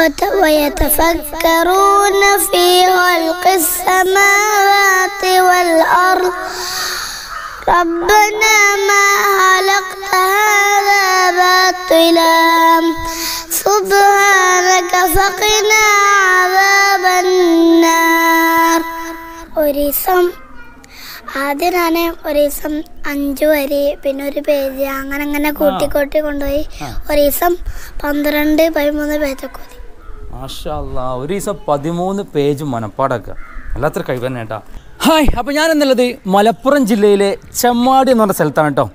وت- ويتفكرون في خلق السماوات والأرض ربنا ما خلقت هذا باطلا سبحانك فقنا عذاب النار ഒരീസം ആദ്യം ഞാൻ ഒരീസം അഞ്ചു വരി പിന്നെ ഒരു പേജ് അങ്ങനെ അങ്ങനെ കൂട്ടി കൂട്ടി കൊണ്ടുപോയി ഒരീസം പന്ത്രണ്ട് പതിമൂന്ന് പേജൊക്കെ മതി മാഷാ അല്ലാ ഒരു ദിവസം പതിമൂന്ന് പേജ് മനപ്പാടൊക്കെ. വല്ലാത്തൊരു കഴിവ് തന്നെ കേട്ടോ. ഹായ് അപ്പോൾ ഞാൻ എന്നുള്ളത് മലപ്പുറം ജില്ലയിലെ ചെമ്മാടി എന്ന് പറഞ്ഞ സ്ഥലത്താണ് കേട്ടോ.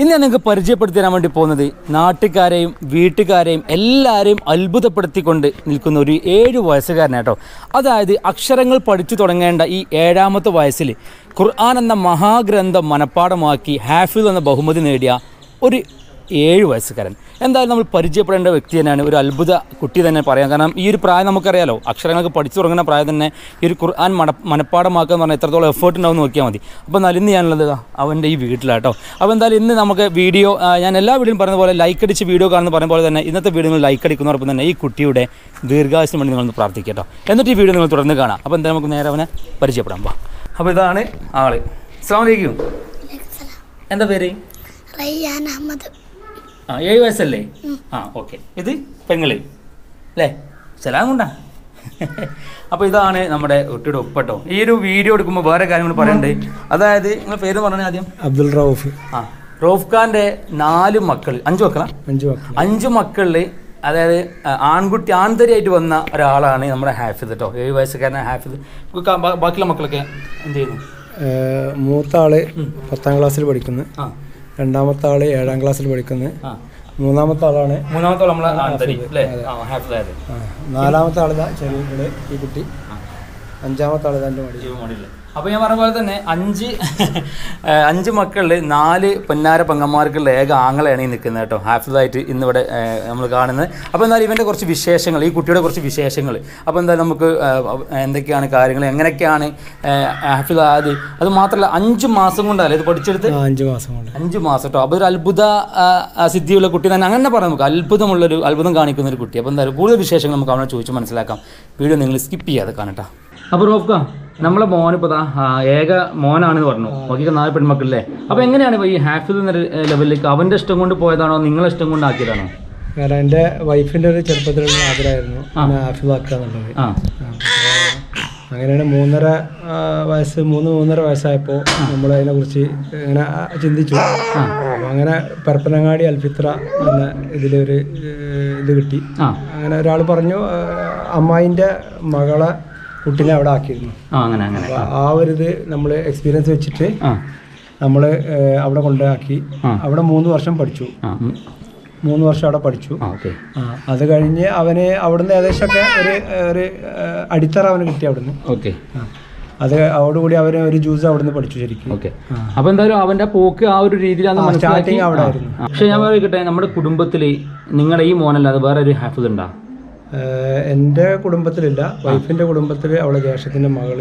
ഇന്ന് ഞാൻ നിങ്ങൾക്ക് പരിചയപ്പെടുത്തി തരാൻ വേണ്ടി പോകുന്നത് നാട്ടുകാരെയും വീട്ടുകാരെയും എല്ലാവരെയും അത്ഭുതപ്പെടുത്തിക്കൊണ്ട് നിൽക്കുന്ന ഒരു ഏഴ് വയസ്സുകാരനാട്ടോ അതായത് അക്ഷരങ്ങൾ പഠിച്ചു തുടങ്ങേണ്ട ഈ ഏഴാമത്തെ വയസ്സിൽ ഖുർആൻ എന്ന മഹാഗ്രന്ഥം മനഃപ്പാടമാക്കി ഹാഫിൽ എന്ന ബഹുമതി നേടിയ ഒരു ഏഴ് വയസ്സുകാരൻ. എന്തായാലും നമ്മൾ പരിചയപ്പെടേണ്ട വ്യക്തി തന്നെയാണ്. ഒരു അത്ഭുത കുട്ടി തന്നെ പറയാം. കാരണം ഈ ഒരു പ്രായം നമുക്കറിയാലോ. അക്ഷരങ്ങളൊക്കെ പഠിച്ചു തുടങ്ങുന്ന പ്രായം തന്നെ ഈ ഒരു ഖുർആൻ മന മനപ്പാടമാക്കുക എന്ന് പറഞ്ഞാൽ എത്രത്തോളം എഫേർട്ട് ഉണ്ടാവും നോക്കിയാൽ മതി. അപ്പോൾ എന്നാൽ ഇന്ന് ഞാനുള്ളത് അവന്റെ ഈ വീട്ടിലാട്ടോ. അപ്പോൾ എന്തായാലും ഇന്ന് നമുക്ക് വീഡിയോ ഞാൻ എല്ലാ വീഡിയോയും പറഞ്ഞ പോലെ ലൈക്ക് അടിച്ച് വീഡിയോ കാണുന്ന പറഞ്ഞ പോലെ തന്നെ ഇന്നത്തെ വീഡിയോ നിങ്ങൾ ലൈക്ക് അടിക്കുന്നതോടൊപ്പം തന്നെ ഈ കുട്ടിയുടെ ദീർഘായുസിന് വേണ്ടി നിങ്ങളൊന്ന് പ്രാർത്ഥിക്കട്ടോ. എന്നിട്ട് ഈ വീഡിയോ നിങ്ങൾ തുടർന്ന് കാണാം. അപ്പോൾ എന്തായാലും നമുക്ക് നേരെ അവനെ പരിചയപ്പെടാം. വാ. അപ്പോൾ ഇതാണ് ആൾ. അസ്സാം വലൈക്കും എന്താ പേര്? റയ്യാൻ അഹമ്മദ്. ആ ഏഴ് വയസ്സല്ലേ? ആ ഓക്കെ ഇത് പെങ്ങൾ. അല്ലേ? സലാം കൊണ്ടാ. അപ്പോൾ ഇതാണ് നമ്മുടെ കുട്ടിയുടെ ഒപ്പട്ടോ. ഈ ഒരു വീഡിയോ എടുക്കുമ്പോൾ വേറെ കാര്യങ്ങൾ പറയണ്ടേ. അതായത് നിങ്ങൾ പേര് പറഞ്ഞ ആദ്യം? അബ്ദുൾ റൌഫ്. ആ റൌഫ് ഖാന്റെ നാല് മക്കൾ അഞ്ച് മക്കളാ? അഞ്ചു മക്കൾ അഞ്ച് മക്കളിൽ അതായത് ആൺകുട്ടി ആൺതരിയായിട്ട് വന്ന ഒരാളാണ് നമ്മുടെ ഹാഫിദ് കേട്ടോ ഏഴ് വയസ്സുകാരനെ ഹാഫിദ്. ബാക്കിയുള്ള മക്കളൊക്കെ എന്ത് ചെയ്യുന്നു? മൂത്താൾ മൂത്ത ആൾ പത്താം ക്ലാസ്സിൽ പഠിക്കുന്നു. ആ. രണ്ടാമത്തെ ആൾ ഏഴാം ക്ലാസ്സിൽ പഠിക്കുന്നത് മൂന്നാമത്തെ ആളാണ് മൂന്നാമത്തെ നാലാമത്തെ ആളിതാ ചെറിയ ഈ കുട്ടി. അഞ്ചാമത്തെ ആൾ തന്നെ മടി അപ്പൊ അപ്പോൾ ഞാൻ പറഞ്ഞ പോലെ തന്നെ അഞ്ച് അഞ്ച് മക്കളിൽ നാല് പൊന്നാര പെങ്ങന്മാർക്കുള്ള ഏക ആങ്ങളെയാണ് ഈ നിൽക്കുന്നത് കേട്ടോ. ഹാഫിദായിട്ട് ഇന്നിവിടെ നമ്മൾ കാണുന്നത്. അപ്പോൾ എന്തായാലും ഇവന്റെ കുറച്ച് വിശേഷങ്ങൾ ഈ കുട്ടിയുടെ കുറച്ച് വിശേഷങ്ങൾ. അപ്പോൾ എന്താ നമുക്ക് എന്തൊക്കെയാണ് കാര്യങ്ങൾ എങ്ങനെയൊക്കെയാണ് ഹാഫിത ഹാഫിദ് അത് മാത്രമല്ല അഞ്ച് മാസം കൊണ്ടല്ലേ ഇത് പഠിച്ചെടുത്ത്? അഞ്ച് മാസം കൊണ്ട്. അഞ്ച് മാസം കേട്ടോ അപ്പോൾ ഒരു അത്ഭുത സിദ്ധിയുള്ള കുട്ടി തന്നെ. അങ്ങനെ പറയാം നമുക്ക്. അത്ഭുതമുള്ളൊരു അത്ഭുതം കാണിക്കുന്ന ഒരു കുട്ടി. അപ്പോൾ എന്തായാലും കൂടുതൽ വിശേഷങ്ങൾ നമുക്ക് അവനെ ചോദിച്ച് മനസ്സിലാക്കാം. വീഡിയോ നിങ്ങൾ സ്കിപ്പ് ചെയ്യാതെ കാണട്ടോ. അപ്പോൾ റോഫ്ക നമ്മളെ മോൻ ഇപ്പൊ ആ, ഏക മോനാണെന്ന് പറഞ്ഞു. ബാക്കി നാല് പെൺമക്കളല്ലേ? അപ്പൊ എങ്ങനെയാണ് ഈ ഹാഫിൽ എന്ന ലെവലിലേക്ക് അവന്റെ ഇഷ്ടം കൊണ്ട് പോയതാണോ? നിങ്ങളെ ഇഷ്ടം കൊണ്ട് ആക്കിയതാണോ? കാരണം എന്റെ വൈഫിന്റെ ഒരു ചെറുപ്പത്തിലുള്ള ആഗ്രഹമായിരുന്നു എന്നെ ഹാഫിളാക്കുക എന്നുള്ളത്. അങ്ങനെയാണ് മൂന്നര വയസ്സ് മൂന്ന് മൂന്നര വയസ്സായപ്പോൾ നമ്മൾ അതിനെക്കുറിച്ച് ഇങ്ങനെ ചിന്തിച്ചു. അങ്ങനെ പരപ്പനങ്ങാടി അൽഫിത്ര എന്ന ഇതിലൊരു ഇത് കിട്ടി. അങ്ങനെ ഒരാൾ പറഞ്ഞു അമ്മായിന്റെ മകളെ കുട്ടീനെ അവിടെ ആക്കിയിരുന്നു. ആ അങ്ങനെ അങ്ങനെ. ആ ഒരു ഇത് നമ്മൾ എക്സ്പീരിയൻസ് വെച്ചിട്ട് നമ്മൾ നമ്മൾ അവിടെ കൊണ്ടാക്കി അവിടെ മൂന്ന് വർഷം പഠിച്ചു. മൂന്ന് വർഷം അവിടെ പഠിച്ചു. അത് കഴിഞ്ഞ് അവന് അവിടുന്ന് ഏകദേശമൊക്കെ ഒരു ഒരു അടിത്തറ അവന് കിട്ടി അവിടുന്ന്. ഓക്കെ. അത് അതോടുകൂടി അവന് ഒരു ജ്യൂസ് അവിടുന്ന് പഠിച്ചു ശരിക്കും. ഓക്കെ. അപ്പൊ എന്തായാലും അവന്റെ പോക്ക് ആ ഒരു രീതിയിലാണ് മനസ്സിലാക്കി അവിടെ. പക്ഷെ ഞാൻ പറയട്ടെ നമ്മുടെ കുടുംബത്തിൽ നിങ്ങളുടെ ഈ മോനല്ലാതെ വേറെ ഒരു ഹാഫിദ് ഉണ്ടാ? എന്റെ കുടുംബത്തിലില്ല. വൈഫിന്റെ കുടുംബത്തിൽ അവളെ ജ്യേഷ്ഠത്തിന്റെ മകൾ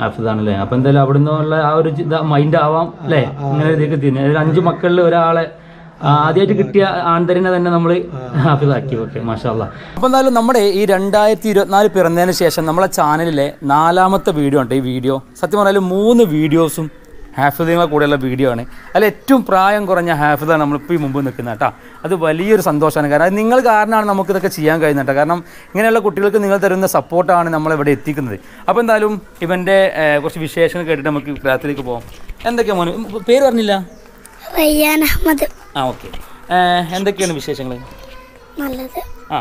ഹാഫിദാണല്ലേ അപ്പൊ എന്തായാലും അവിടെ നിന്നുള്ള ആ ഒരു മൈൻഡ് ആവാം അല്ലേ? അങ്ങനെ ഇതിലേക്ക് തിരിഞ്ഞു അഞ്ച് മക്കളിൽ ഒരാളെ ആദ്യമായിട്ട് കിട്ടിയ ആന്തരിനെ തന്നെ നമ്മൾ ഹാഫിദാക്കി ഓക്കെ മാഷാല്ല അപ്പോൾ എന്തായാലും നമ്മുടെ ഈ രണ്ടായിരത്തി ഇരുപത്തിനാല് പിറന്നതിന് ശേഷം നമ്മളെ ചാനലിലെ നാലാമത്തെ വീഡിയോ ഉണ്ട് ഈ വീഡിയോ. സത്യം പറഞ്ഞാൽ മൂന്ന് വീഡിയോസും ഹാഫിദുകളെ കൂടെയുള്ള വീഡിയോ ആണ്. അതിൽ ഏറ്റവും പ്രായം കുറഞ്ഞ ഹാഫിദാണ് നമ്മളിപ്പോൾ ഈ മുമ്പ് നിൽക്കുന്നത് കേട്ടോ. അത് വലിയൊരു സന്തോഷമാണ്. കാരണം അത് നിങ്ങൾ കാരണമാണ് നമുക്കിതൊക്കെ ചെയ്യാൻ കഴിയുന്നത് കേട്ടോ. കാരണം ഇങ്ങനെയുള്ള കുട്ടികൾക്ക് നിങ്ങൾ തരുന്ന സപ്പോർട്ടാണ് നമ്മളിവിടെ എത്തിക്കുന്നത്. അപ്പോൾ എന്തായാലും ഇവന്റെ കുറച്ച് വിശേഷങ്ങൾ കേട്ടിട്ട് നമുക്ക് ക്ലാസ്സിലേക്ക് പോകാം എന്തൊക്കെയാണ് മോന്? പേര് പറഞ്ഞില്ല? അഹമ്മദ്. ആ ഓക്കെ. എന്തൊക്കെയാണ് വിശേഷങ്ങൾ നല്ലത്. ആ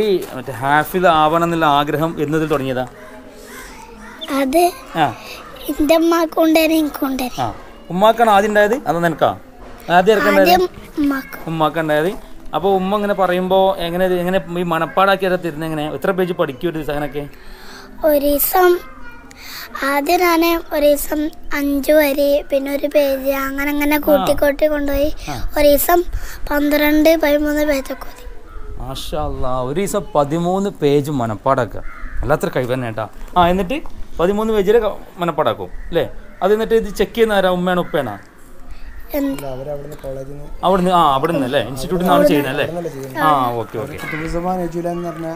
ഈ മറ്റേ ഹാഫിദ് ആവണം എന്നുള്ള ആഗ്രഹം എന്നതിൽ തുടങ്ങിയതാ? അത് എനിക്കും ഉണ്ടായിരുന്നു ആ ഉമ്മാക്കാണ് ആദ്യം ഉണ്ടായത്? അന്ന് നിനക്കാ? ആദ്യം ഇറക്കണ്ടായത് ഉമ്മാക്ക. ഉണ്ടായത്. അപ്പോൾ ഉമ്മ ഇങ്ങനെ പറയുമ്പോ എങ്ങനെ ഇത് എങ്ങനെ ഈ മനപ്പാടാക്കിയത് തരുന്നത് എങ്ങനെ? എത്ര പേജ് പഠിക്കും ഒരു ദിവസം അങ്ങനെയൊക്കെ ദിവസം ആദ്യം ഞാൻ ഒരു ദിവസം അഞ്ചു വരി പിന്നെ ഒരു പേജ് അങ്ങനെ അങ്ങനെ കൂട്ടി കൂട്ടി കൊണ്ടുപോയി. ഒരു ദിവസം പന്ത്രണ്ട് പതിമൂന്ന് പേജൊക്കെ മാഷാ അല്ലാ ഒരു ദിവസം പതിമൂന്ന് പേജ് മനപ്പാടാക്കുക വല്ലാത്തൊരു കഴിവ് തന്നെ കേട്ടാ. ആ എന്നിട്ട്? പതിമൂന്ന് പേജിൽ മനപ്പാടാക്കും അല്ലേ അത് എന്നിട്ട് ഇത് ചെക്ക് ചെയ്യുന്ന ആരാ? ഉമ്മയാണ് ഉപ്പയാണ്? അവിടുന്ന് ആ അവിടുന്ന് അല്ലേ? ഇൻസ്റ്റിറ്റ്യൂട്ടിൽ നിന്നാണ് ചെയ്യുന്നത് അല്ലേ? ആ ഓക്കെ ഓക്കെ കുത്തുബുസമാൻ എന്ന് പറഞ്ഞ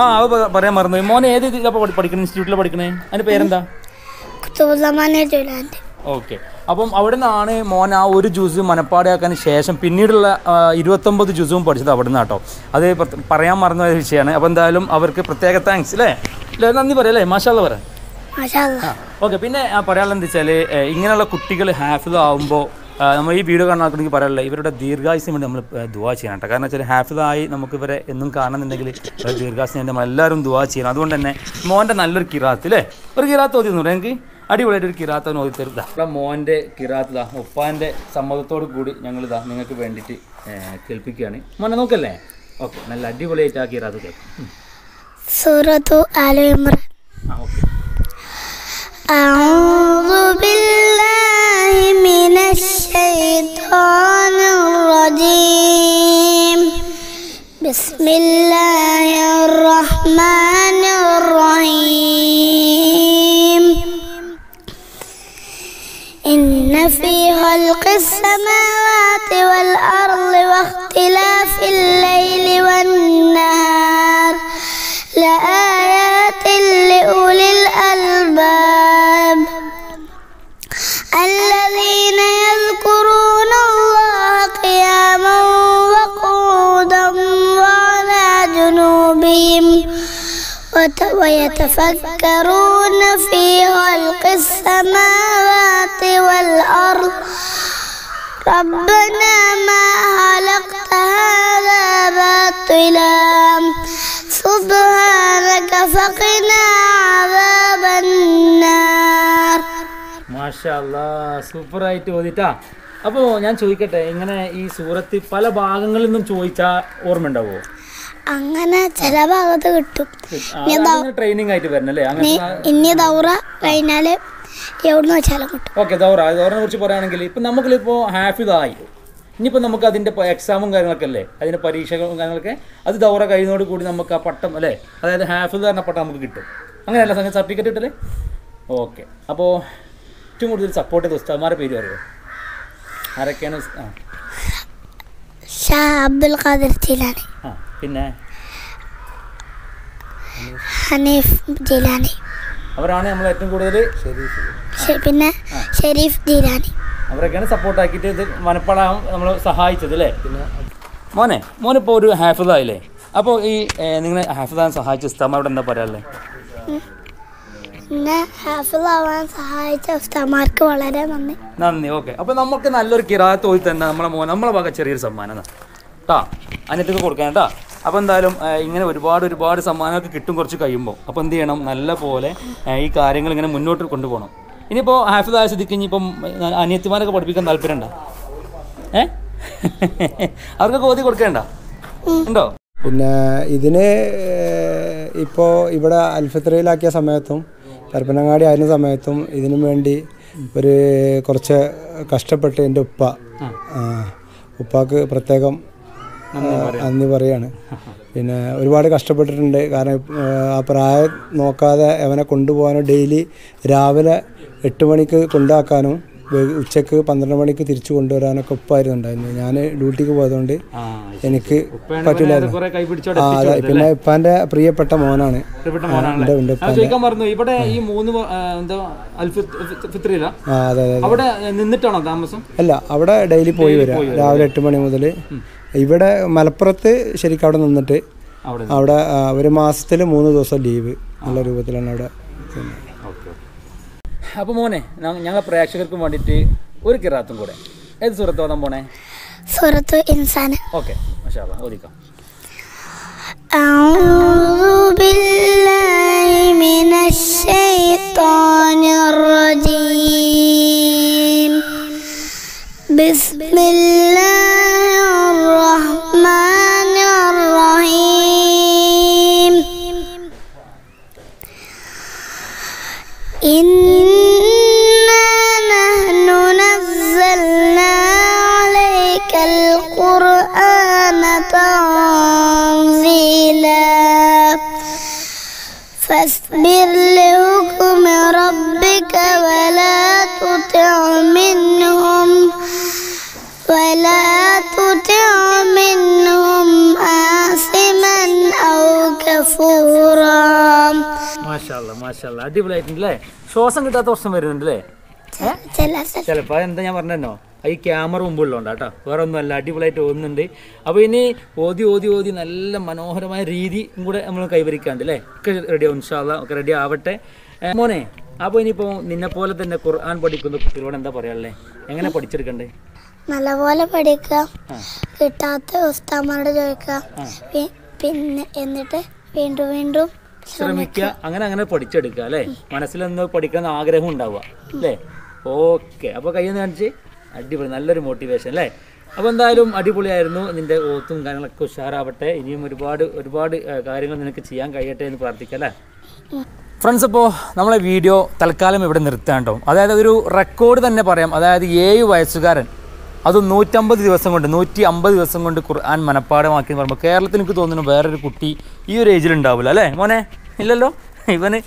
ആ അത് പറയാൻ മറന്നു മോൻ ഏത് ഇതിലാണ് ഇൻസ്റ്റിറ്റ്യൂട്ടിൽ ഇൻസ്റ്റിറ്റ്യൂട്ടിലാണ് പഠിക്കണേ? അതിന്റെ പേരെന്താ? ഓക്കെ. അപ്പം അവിടെ നിന്നാണ് മോൻ ആ ഒരു ജ്യൂസ് മനപ്പാടിയാക്കാൻ ശേഷം പിന്നീടുള്ള ഇരുപത്തൊമ്പത് ജ്യൂസും പഠിച്ചത് അവിടെ നിന്ന് കേട്ടോ അത് പറയാൻ മറന്ന ഒരു വിഷയമാണ് അപ്പോൾ എന്തായാലും അവർക്ക് പ്രത്യേക താങ്ക്സ് അല്ലേ നന്ദി പറയാം അല്ലേ മാഷാള്ള പറയാം. ഓക്കെ പിന്നെ പറയാനുള്ള എന്താ വെച്ചാൽ ഇങ്ങനെയുള്ള കുട്ടികൾ ഹാഫിദ് ആവുമ്പോൾ നമ്മൾ ഈ വീഡിയോ കാണാൻ ആൾക്കാർക്ക് പറയാനുള്ളത് ഇവരുടെ ദീർഘായുസിന് വേണ്ടി നമ്മൾ ദുവാ ചെയ്യണം കേട്ടോ. കാരണം വെച്ചാൽ ഹാഫിദായി നമുക്ക് ഇവരെ എന്നും കാണുന്നുണ്ടെങ്കിൽ ഇവരുടെ ദീർഘായുസിന് വേണ്ടി നമ്മൾ എല്ലാവരും ദുവാ ചെയ്യണം. അതുകൊണ്ട് തന്നെ മോന്റെ നല്ലൊരു കിറാത്ത് അല്ലേ ഒരു കിറാത്ത് ഓതി തന്നു എനിക്ക് അടിപൊളിയായിട്ട് ഒരു കിറാത്തവൻ ഓതി തരുതാ നമ്മളെ മോന്റെ കിറാത്ത് ഇതാ ഉപ്പാന്റെ സമ്മതത്തോടു കൂടി ഞങ്ങൾ ഇതാ നിങ്ങൾക്ക് വേണ്ടിയിട്ട് കേൾപ്പിക്കുകയാണ്. മോനെ നോക്കല്ലേ? ഓക്കെ നല്ല അടിപൊളിയായിട്ട് ആ കിറാത്ത് കേൾക്കും. സൂറത്തു ആലു ഇമ്രാൻ. ആ ഓക്കെ. أعوذ بالله من الشيطان الرجيم. بسم الله الرحمن الرحيم. إن في خلق السماوات والأرض ويتفكرون في خلق السماوات والأرض ربنا ما خلقت هذا باطلا سبحانك فقنا عذاب النار മാഷാല്ലാ സൂപ്പറായിട്ട് ഓതിട്ടാ അപ്പോൾ ഞാൻ ചോദിക്കട്ടെ ഇങ്ങനെ ഈ സൂറത്ത് പല ഭാഗങ്ങളിൽ നിന്നും ചോദിച്ചാൽ ഓർമ്മ ഉണ്ടാവോ അങ്ങനെ ചില ഭാഗത്ത് കിട്ടും. ട്രെയിനിങ് ആയിട്ട് വരണല്ലേ ഇനി ദൗറ കഴിഞ്ഞാൽ എവിടുന്ന് വെച്ചാലും കിട്ടും. ഓക്കെ ദൗറ. ദൗറിനെ കുറിച്ച് പറയുകയാണെങ്കിൽ ഇപ്പൊ നമുക്കിപ്പോൾ ഹാഫിദായി ഇനിയിപ്പോൾ നമുക്ക് അതിന്റെ എക്സാമും കാര്യങ്ങളൊക്കെ അല്ലേ? അതിന്റെ പരീക്ഷകളും കാര്യങ്ങളൊക്കെ അത് ദൗറ കഴിയുന്നതോട് കൂടി നമുക്ക് ആ പട്ടം അല്ലേ? അതായത് ഹാഫിൽ പറഞ്ഞ പട്ടം നമുക്ക് കിട്ടും. അങ്ങനെയല്ല സംഗതി സർട്ടിഫിക്കറ്റ് കിട്ടല്ലേ ഓക്കെ. അപ്പോൾ ഏറ്റവും കൂടുതൽ സപ്പോർട്ട് ചെയ്ത ഉസ്താദ്മാരുടെ പേര് അറിയോ ആരൊക്കെയാണ് ഷാ അബ്ദുൽ ഖാദർ ആ. പിന്നെ? ഹനീഫ് ജിലാനി. അവരാണ് നമ്മൾ ഏറ്റവും കൂടുതൽ പിന്നെ ഷെരീഫ് ജിലാനി. അവരൊക്കെയാണ് സപ്പോർട്ട് ആക്കിയിട്ട് ഇത് മനപ്പാടാകാൻ നമ്മൾ സഹായിച്ചത് അല്ലേ? മോനെ മോനിപ്പോൾ ഒരു ഹാഫിദായില്ലേ അപ്പോൾ ഈ നിങ്ങളെ ഹാഫിദാൻ സഹായിച്ച ഉസ്താമ അവിടെ എന്താ പറയാല്ലേ? പിന്നെ ഹാഫിൾ ആവാൻ സഹായിച്ച ഉസ്താമാർക്ക് വളരെ നന്ദി. നന്ദി ഓക്കെ. അപ്പോൾ നമുക്ക് നല്ലൊരു കിറാത്ത് പോയി തന്നെ നമ്മളെ മോൻ നമ്മളെ ഭാഗം ചെറിയൊരു സമ്മാനം കേട്ടോ അനിയത്തേക്ക് കൊടുക്കാൻ കേട്ടോ അപ്പോൾ എന്തായാലും ഇങ്ങനെ ഒരുപാട് ഒരുപാട് സമ്മാനമൊക്കെ കിട്ടും കുറച്ച് കഴിയുമ്പോൾ അപ്പോൾ എന്ത് ചെയ്യണം? നല്ല പോലെ ഈ കാര്യങ്ങൾ ഇങ്ങനെ മുന്നോട്ട് കൊണ്ടുപോകണം. ഇനിയിപ്പോൾ ഹാഫിദ് ആസിദിക്ക് ഇനിയിപ്പം അനിയത്തിമാരൊക്കെ പഠിപ്പിക്കാൻ താല്പര്യമുണ്ടോ ഏ? അവർക്ക് കോതി കൊടുക്കേണ്ട? ഉണ്ടോ? പിന്നെ ഇതിന് ഇപ്പോൾ ഇവിടെ അൽഫത്രയിലാക്കിയ സമയത്തും പരപ്പനങ്ങാടി ആയിരുന്ന സമയത്തും ഇതിനു വേണ്ടി ഒരു കുറച്ച് കഷ്ടപ്പെട്ട് എന്റെ ഉപ്പ ഉപ്പാക്ക് പ്രത്യേകം നന്ദി പറയാണ്. പിന്നെ ഒരുപാട് കഷ്ടപ്പെട്ടിട്ടുണ്ട്. കാരണം ആ, പ്രായം നോക്കാതെ അവനെ കൊണ്ടുപോകാനും ഡെയിലി രാവിലെ എട്ട് മണിക്ക് കൊണ്ടാക്കാനും ഉച്ചയ്ക്ക് പന്ത്രണ്ട് മണിക്ക് തിരിച്ചു കൊണ്ടുവരാനൊക്കെ ഉപ്പായിരുന്നു ഉണ്ടായിരുന്നത്. ഞാൻ ഡ്യൂട്ടിക്ക് പോയതുകൊണ്ട് എനിക്ക് പറ്റില്ലായിരുന്നു. ആ അതെ. പിന്നെ ഇപ്പാന്റെ പ്രിയപ്പെട്ട മോനാണ്. ഇവിടെ ഈ മൂന്ന് അതെ അവിടെ നിന്നിട്ടാണോ താമസം? അല്ല അവിടെ ഡെയിലി പോയി വരാം. രാവിലെ എട്ട് മണി മുതൽ ഇവിടെ മലപ്പുറത്ത് ശരിക്കും അവിടെ നിന്നിട്ട് അവിടെ അവിടെ ആ, ഒരു മാസത്തിൽ മൂന്ന് ദിവസം ലീവ് നല്ല രൂപത്തിലാണ് അവിടെ ചെയ്യുന്നത്. ഓക്കെ അപ്പോൾ മോനെ ഞ- ഞങ്ങളെ പ്രേക്ഷകർക്കും വേണ്ടിയിട്ട് ഒരു കിറാത്തും കൂടെ ഏത് സുഹൃത്ത് ഓതാൻ പോണേ സൂറത്തു ഇൻസാൻ ഓക്കെ മാഷാ അല്ലാ, ഓദിക്കാം أعوذ بالله من الشيطان الرجيم بسم الله മാഷല്ല അടിപൊളിയായിട്ടുണ്ട് അല്ലേ ശ്വാസം കിട്ടാത്ത പ്രശ്നം വരുന്നുണ്ട് അല്ലേ ഏ? ചില സ്ഥലത്ത് ചിലപ്പോൾ എന്താ ഞാൻ പറഞ്ഞോ ഈ ക്യാമറ മുമ്പുള്ളതുകൊണ്ട് കേട്ടോ വേറെ ഒന്നുമല്ല അടിപൊളിയായിട്ട് ഓതുന്നുണ്ട് അപ്പോൾ ഇനി ഓതി ഓതി ഓതി നല്ല മനോഹരമായ രീതി കൂടെ നമ്മൾ കൈവരിക്കാണ്ട് അല്ലേ ഒക്കെ റെഡി ആവും ഇൻഷാല്ല ഒക്കെ റെഡി ആവട്ടെ. മോനെ അപ്പോൾ ഇനിയിപ്പോൾ നിന്നെ പോലെ തന്നെ ഖുർആൻ പഠിക്കുന്ന കുട്ടികളോട് എന്താ പറയാനുള്ളത് എങ്ങനെ പഠിച്ചെടുക്കണ്ടേ? നല്ലപോലെ പഠിക്കുക കിട്ടാത്ത ഉസ്താമാരോട് ചോദിക്കുക പിന്നെ എന്നിട്ട് വീണ്ടും വീണ്ടും ശ്രമിക്കുക. അങ്ങനെ അങ്ങനെ പഠിച്ചെടുക്കുക അല്ലേ? മനസ്സിലൊന്ന് പഠിക്കണം ആഗ്രഹം ഉണ്ടാവുക അല്ലേ? ഓക്കെ. അപ്പോൾ കയ്യിൽ കാണിച്ച് അടിപൊളി നല്ലൊരു മോട്ടിവേഷൻ അല്ലേ? അപ്പോൾ എന്തായാലും അടിപൊളിയായിരുന്നു നിന്റെ ഓത്തും കാര്യങ്ങളൊക്കെ ഉഷാറാവട്ടെ. ഇനിയും ഒരുപാട് ഒരുപാട് കാര്യങ്ങൾ നിനക്ക് ചെയ്യാൻ കഴിയട്ടെ എന്ന് പ്രാർത്ഥിക്കാം അല്ലേ? ഫ്രണ്ട്സ് അപ്പോൾ നമ്മളെ വീഡിയോ തൽക്കാലം ഇവിടെ നിർത്താണ്ടോ അതായത് ഒരു റെക്കോർഡ് തന്നെ പറയാം. അതായത് ഏഴ് വയസ്സുകാരൻ അത് നൂറ്റമ്പത് ദിവസം കൊണ്ട് നൂറ്റി അമ്പത് ദിവസം കൊണ്ട് ഖുർആൻ മനഃപ്പാടമാക്കി എന്ന് പറയുമ്പോൾ കേരളത്തിൽ എനിക്ക് തോന്നുന്നു വേറൊരു കുട്ടി ഈ ഒരു ഏജിൽ ഉണ്ടാവില്ല അല്ലേ? മോനെ ഇല്ലല്ലോ? ഇവന്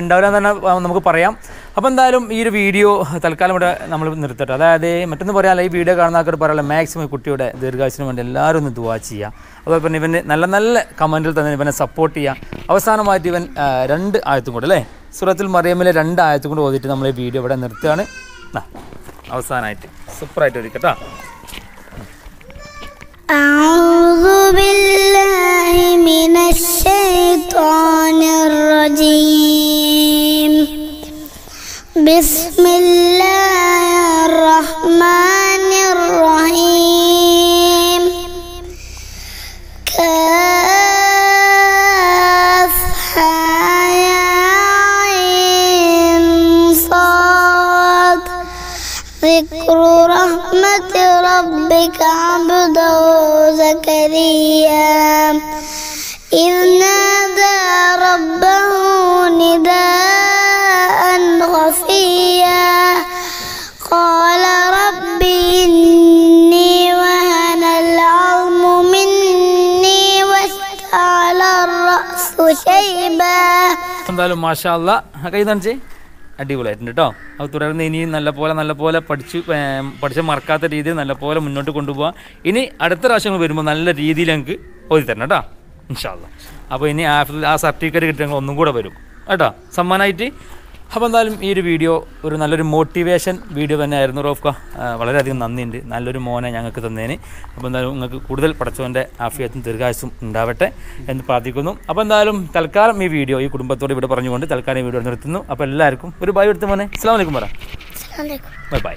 ഉണ്ടാവില്ല എന്ന് തന്നെ നമുക്ക് പറയാം. അപ്പോൾ എന്തായാലും ഈ ഒരു വീഡിയോ തൽക്കാലം ഇവിടെ നമ്മൾ നിർത്തട്ടെ. അതായത് മറ്റൊന്ന് പറയാമല്ല ഈ വീഡിയോ കാണുന്ന ആൾക്കാർ പറയാമല്ലോ മാക്സിമം കുട്ടിയുടെ ദീർഘായുസിന് വേണ്ടി എല്ലാവരും ഒന്ന് ദുവാ ചെയ്യുക അതുപോലെ തന്നെ ഇവന് നല്ല നല്ല കമന്റിൽ തന്നെ ഇവനെ സപ്പോർട്ട് ചെയ്യുക അവസാനമായിട്ട് ഇവൻ രണ്ട് ആയത്തും കൂടെ അല്ലേ? സുഹൃത്തിൽ മറിയമ്മിലെ രണ്ട് ആയത്തും കൂടെ ഓതിയിട്ട് നമ്മൾ ഈ വീഡിയോ ഇവിടെ നിർത്തുകയാണ്. അവസാനമായിട്ട് സൂപ്പറായിട്ട് ഒരുക്കട്ടോ أعوذ بالله من الشيطان الرجيم بسم الله الرحمن الرحيم എന്തായാലും മാഷാ അല്ല. കൈ അടിപൊളിയായിട്ടുണ്ട് കേട്ടോ അത് തുടർന്ന് ഇനി നല്ല പോലെ നല്ല പോലെ പഠിച്ച് പഠിച്ച മറക്കാത്ത രീതിയിൽ നല്ല പോലെ മുന്നോട്ട് കൊണ്ടുപോകാം ഇനി അടുത്ത പ്രാവശ്യം വരുമ്പോൾ നല്ല രീതിയിൽ ഞങ്ങൾക്ക് ഓതി തരണം കേട്ടോ ഇൻഷാല്ല അപ്പോൾ ഇനി ആ സർട്ടിഫിക്കറ്റ് കിട്ടിയെങ്കിൽ ഒന്നും കൂടെ വരും. കേട്ടോ. സമ്മാനമായിട്ട് അപ്പോൾ എന്തായാലും ഈ ഒരു വീഡിയോ ഒരു നല്ലൊരു മോട്ടിവേഷൻ വീഡിയോ തന്നെയായിരുന്നു റോഫ്ക. വളരെയധികം നന്ദിയുണ്ട്. നല്ലൊരു മോനെ ഞങ്ങൾക്ക് തന്നതിന്. അപ്പോൾ എന്തായാലും നിങ്ങൾക്ക് കൂടുതൽ പഠിച്ചവന്റെ ആഫിയത്തും ദീർഘായുസും ഉണ്ടാവട്ടെ എന്ന് പ്രാർത്ഥിക്കുന്നു. അപ്പോൾ എന്തായാലും തൽക്കാലം ഈ വീഡിയോ ഈ കുടുംബത്തോട് ഇവിടെ പറഞ്ഞുകൊണ്ട് തൽക്കാലം വീഡിയോ നിർത്തുന്നു. അപ്പോൾ എല്ലാവർക്കും ഒരു ബൈ എടുത്ത് മോനെ. അസ്സാം വലൈക്കും പറയാം ബൈ ബൈ